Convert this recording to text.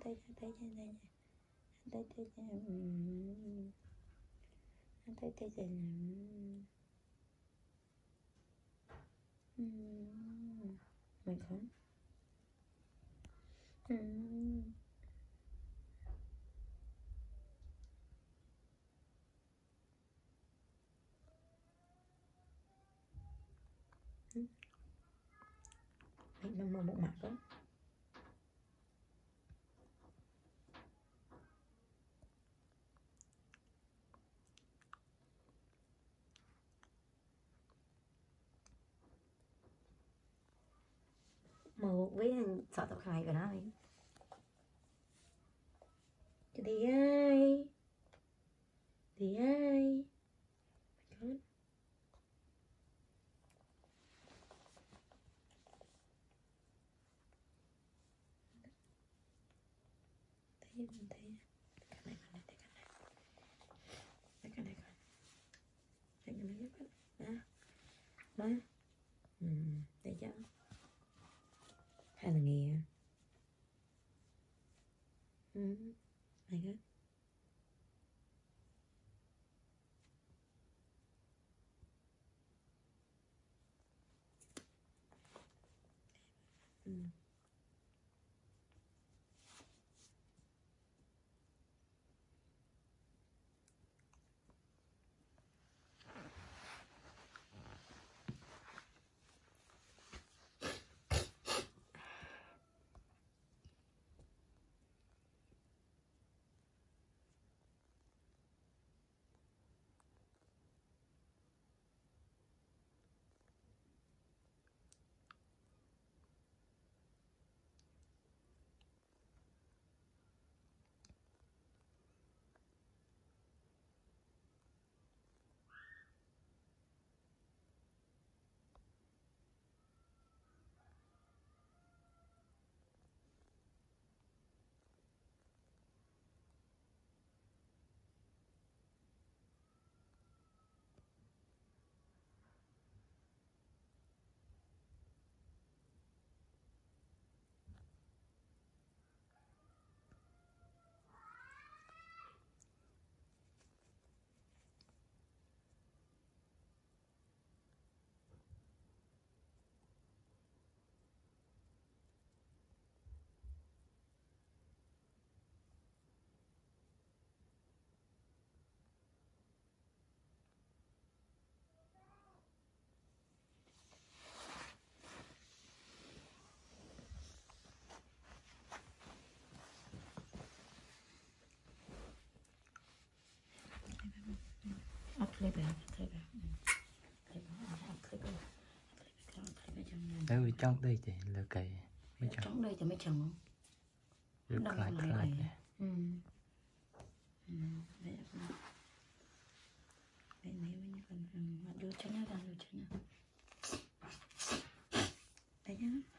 thấy chưa thấy chưa thấy chưa. Thấy chưa thấy chưa thấy chưa thấy chưa mình không mình mà mà một mặt đó một với sợ tập khai của nó ấy thì ai thì ai con thấy mình thấy cái này cái này cái này cái này cái này cái này cái này đó đó ừ để cho hay là nghe ừ này cái ừ. Trong đây thì là cái mấy chồng? trống đây cho mấy chồng không? Đâm lại lại ừ. Ừ đấy đấy nếu như còn ừ, đưa cho nhá ra đưa cho nhá đấy nhá